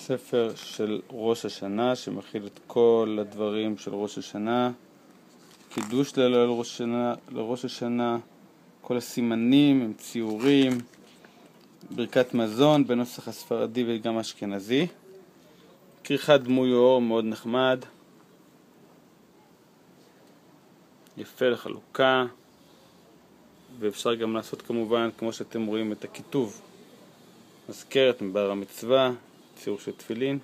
ספר של ראש השנה שמכיל את כל הדברים של ראש השנה, קידוש לילה לראש השנה, לראש השנה, כל הסימנים עם ציורים, ברכת מזון בנוסח הספרדי וגם אשכנזי, כריכת דמוי אור מאוד נחמד, יפה לחלוקה, ואפשר גם לעשות כמובן, כמו שאתם רואים, את הכיתוב. מזכרת מבר המצווה, ציור של תפילין.